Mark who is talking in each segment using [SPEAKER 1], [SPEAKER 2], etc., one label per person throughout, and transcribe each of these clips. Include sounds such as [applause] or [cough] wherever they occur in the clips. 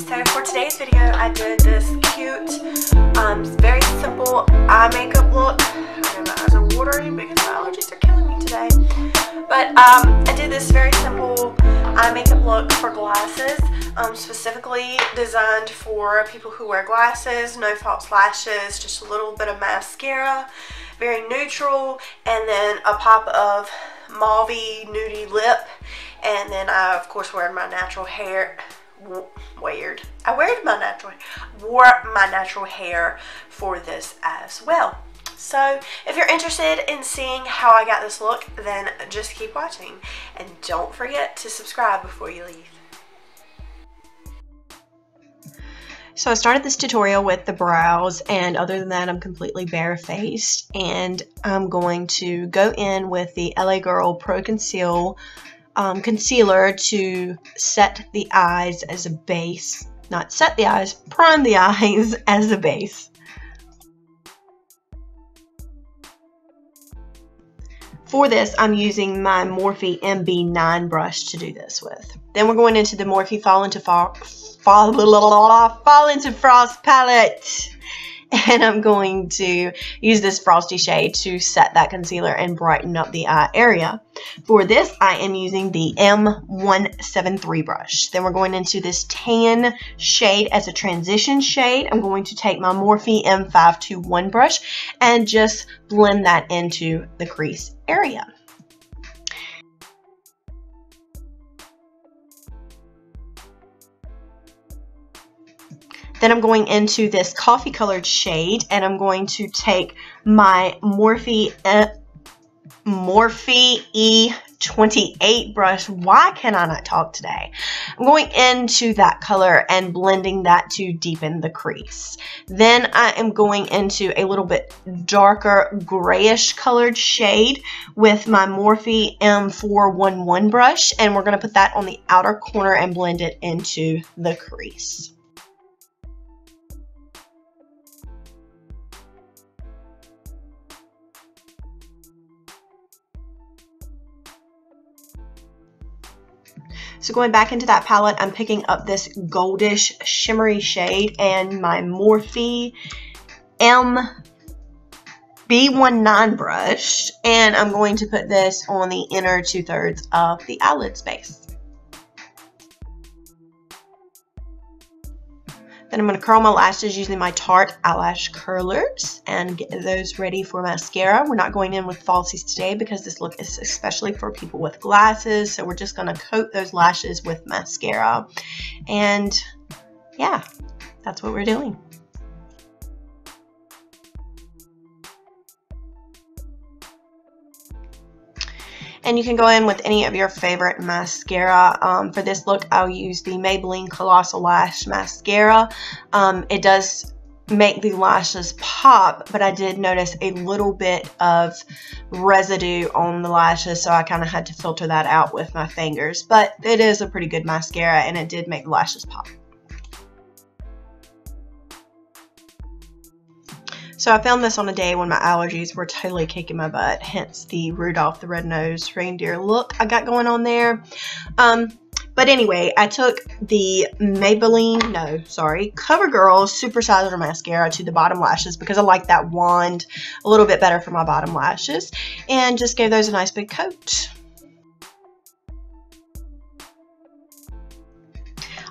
[SPEAKER 1] so for today's video I did this cute, um, very simple eye makeup look. I my eyes are watering because my allergies are killing me today. But um, I did this very simple eye makeup look for glasses, um, specifically designed for people who wear glasses, no false lashes, just a little bit of mascara, very neutral, and then a pop of mauve nudie lip and then I of course wear my natural hair weird. I wear my natural wore my natural hair for this as well. So if you're interested in seeing how I got this look then just keep watching. And don't forget to subscribe before you leave.
[SPEAKER 2] So I started this tutorial with the brows and other than that I'm completely barefaced. And I'm going to go in with the LA Girl Pro Conceal um, concealer to set the eyes as a base. Not set the eyes, prime the [laughs] eyes as a base. For this, I'm using my Morphe MB9 brush to do this with. Then we're going into the Morphe Fall into Fall, Fall, [laughs] Fall into Frost palette [laughs] and I'm going to use this frosty shade to set that concealer and brighten up the eye area. For this, I am using the M173 brush. Then we're going into this tan shade as a transition shade. I'm going to take my Morphe M521 brush and just blend that into the crease area. Then I'm going into this coffee colored shade and I'm going to take my Morphe, uh, Morphe E28 brush. Why can I not talk today? I'm going into that color and blending that to deepen the crease. Then I am going into a little bit darker grayish colored shade with my Morphe M411 brush and we're going to put that on the outer corner and blend it into the crease. So going back into that palette, I'm picking up this goldish shimmery shade and my Morphe M B19 brush and I'm going to put this on the inner two-thirds of the eyelid space. Then I'm going to curl my lashes using my Tarte eyelash curlers and get those ready for mascara. We're not going in with falsies today because this look is especially for people with glasses. So we're just going to coat those lashes with mascara. And yeah, that's what we're doing. And you can go in with any of your favorite mascara. Um, for this look, I'll use the Maybelline Colossal Lash Mascara. Um, it does make the lashes pop, but I did notice a little bit of residue on the lashes, so I kind of had to filter that out with my fingers. But it is a pretty good mascara, and it did make the lashes pop. So I found this on a day when my allergies were totally kicking my butt, hence the Rudolph the Red-Nosed Reindeer look I got going on there. Um, but anyway, I took the Maybelline, no, sorry, CoverGirl Super Sizer Mascara to the bottom lashes because I like that wand a little bit better for my bottom lashes. And just gave those a nice big coat.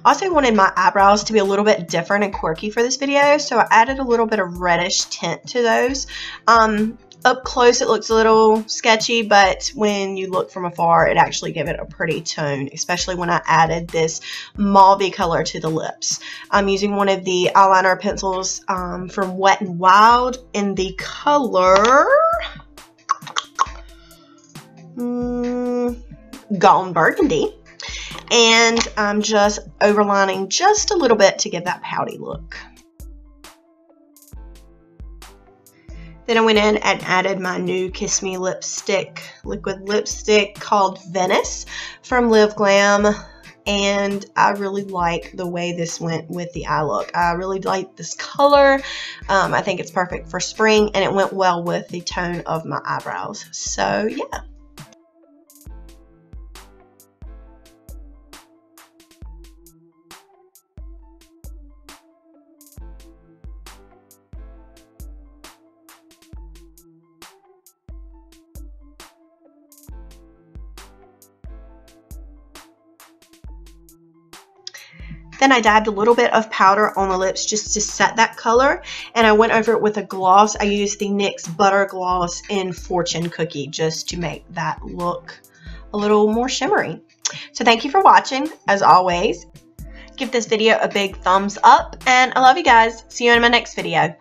[SPEAKER 2] I also wanted my eyebrows to be a little bit different and quirky for this video, so I added a little bit of reddish tint to those. Um, up close it looks a little sketchy, but when you look from afar, it actually gave it a pretty tone, especially when I added this mauve color to the lips. I'm using one of the eyeliner pencils um, from Wet n Wild in the color... Mm, Gone Burgundy and I'm just overlining just a little bit to give that pouty look. Then I went in and added my new Kiss Me lipstick, liquid lipstick called Venice from Live Glam. And I really like the way this went with the eye look. I really like this color. Um, I think it's perfect for spring and it went well with the tone of my eyebrows. So yeah. Then I dabbed a little bit of powder on the lips just to set that color. And I went over it with a gloss. I used the NYX Butter Gloss in Fortune Cookie just to make that look a little more shimmery. So thank you for watching, as always. Give this video a big thumbs up, and I love you guys. See you in my next video.